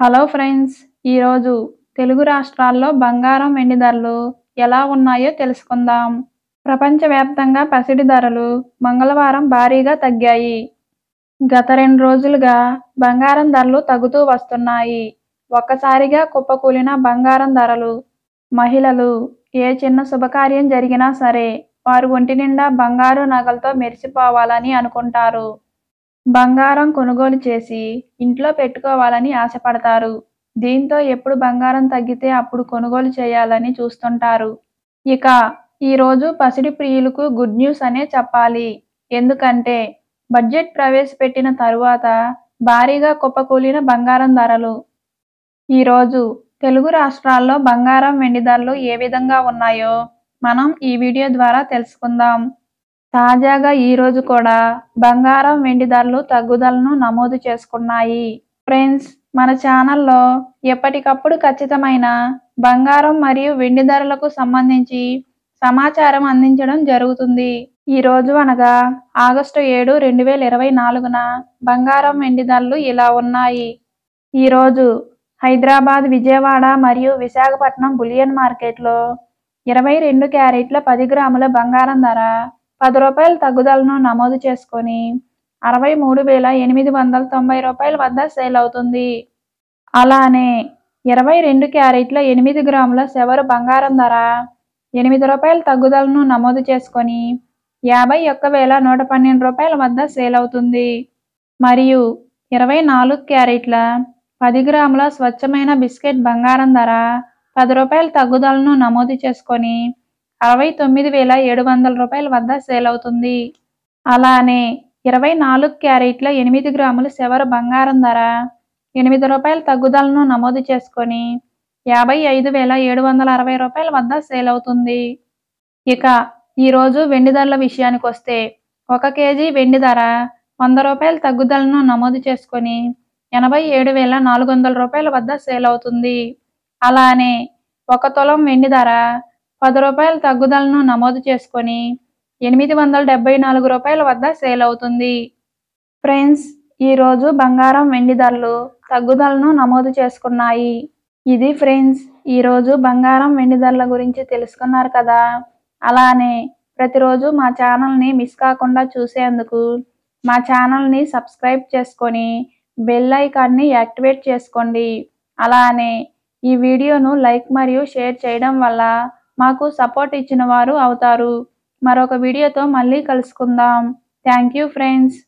Hello friends ఈరోజు తెలుగు రాష్ట్రాల్లో బంగారం వెండి ధరలు ఎలా ఉన్నాయో తెలుసుకుందాం. ప్రపంచవ్యాప్తంగా పసిడి ధరలు మంగళవారం భారీగా తగ్గాయి. గత రెండు రోజులుగా బంగారం ధరలు తగ్గుతూ వస్తున్నాయి. ఒక్కసారిగా కుప్పకూలిన బంగారం ధరలు మహిళలు ఏ చిన్న శుభకార్యం జరిగినా సరే వారు ఒంటి నిండా బంగారు నగలతో మెరిసిపోవాలని అనుకుంటారు. బంగారం కొనుగోలు చేసి ఇంట్లో పెట్టుకోవాలని ఆశపడతారు. దీంతో ఎప్పుడు బంగారం తగ్గితే అప్పుడు కొనుగోలు చేయాలని చూస్తుంటారు. ఇక ఈరోజు పసిడి ప్రియులకు గుడ్ న్యూస్ అనే చెప్పాలి. ఎందుకంటే బడ్జెట్ ప్రవేశపెట్టిన తరువాత భారీగా కుప్పకూలిన బంగారం ధరలు. ఈరోజు తెలుగు రాష్ట్రాల్లో బంగారం వెండి ధరలు ఏ విధంగా ఉన్నాయో మనం ఈ వీడియో ద్వారా తెలుసుకుందాం. తాజాగా ఈ రోజు కూడా బంగారం వెండి ధరలు తగ్గుదలను నమోదు చేసుకున్నాయి. ఫ్రెండ్స్ మన ఛానల్లో ఎప్పటికప్పుడు ఖచ్చితమైన బంగారం మరియు వెండి ధరలకు సంబంధించి సమాచారం అందించడం జరుగుతుంది. ఈ రోజు అనగా ఆగస్టు ఏడు రెండు వేల ఇరవై నాలుగున బంగారం వెండి ధరలు ఇలా ఉన్నాయి. ఈరోజు హైదరాబాద్ విజయవాడ మరియు విశాఖపట్నం బులియన్ మార్కెట్లో ఇరవై రెండు క్యారెట్ల పది గ్రాముల బంగారం ధర పది రూపాయల తగ్గుదలను నమోదు చేసుకొని అరవై మూడు వేల ఎనిమిది వందల తొంభై రూపాయల వద్ద సేల్ అవుతుంది. అలానే ఇరవై రెండు క్యారెట్ల ఎనిమిది గ్రాముల సెవరు బంగారం ధర ఎనిమిది రూపాయల తగ్గుదలను నమోదు చేసుకొని యాభై ఒక్క వేల నూట పన్నెండు రూపాయల వద్ద సేల్ అవుతుంది. మరియు ఇరవై నాలుగు క్యారెట్ల పది గ్రాముల స్వచ్ఛమైన బిస్కెట్ బంగారం ధర పది రూపాయల తగ్గుదలను నమోదు చేసుకొని అరవై తొమ్మిది వేల ఏడు వందల రూపాయల వద్ద సేల్ అవుతుంది. అలానే ఇరవై నాలుగు క్యారెట్ల ఎనిమిది గ్రాముల సెవరు బంగారం ధర ఎనిమిది రూపాయల తగ్గుదలను నమోదు చేసుకొని యాభై ఐదు వేల ఏడు వందల అరవై రూపాయల వద్ద సేల్ అవుతుంది. ఇక ఈరోజు వెండి ధరల విషయానికి వస్తే ఒక కేజీ వెండి ధర వంద రూపాయల తగ్గుదలను నమోదు చేసుకొని ఎనభై ఏడు వేల నాలుగు వందల రూపాయల వద్ద సేల్ అవుతుంది. అలానే ఒక తులం వెండి ధర పది రూపాయల తగ్గుదలను నమోదు చేసుకొని ఎనిమిది వందల డెబ్బై నాలుగు రూపాయల వద్ద సేల్ అవుతుంది. ఫ్రెండ్స్ ఈరోజు బంగారం వెండి ధరలు తగ్గుదలను నమోదు చేసుకున్నాయి. ఇది ఫ్రెండ్స్ ఈరోజు బంగారం వెండి ధరల గురించి తెలుసుకున్నారు కదా? అలానే ప్రతిరోజు మా ఛానల్ని మిస్ కాకుండా చూసేందుకు మా ఛానల్ని సబ్స్క్రైబ్ చేసుకొని బెల్ ఐకాన్ని యాక్టివేట్ చేసుకోండి. అలానే ఈ వీడియోను లైక్ మరియు షేర్ చేయడం వల్ల మాకు సపోర్ట్ ఇచ్చిన వారు అవుతారు. మరొక వీడియోతో మళ్ళీ కలుసుకుందాం. Thank you friends.